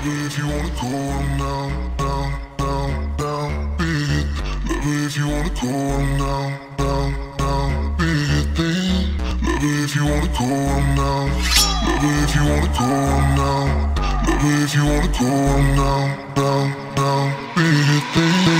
Love it if you wanna go down, down, down, down, big it. Love it if you wanna go down, down, down, big it. Thing. Love it if you wanna go down. Love it if you wanna go down. Love it if you wanna go down, down, down, big it. Thing.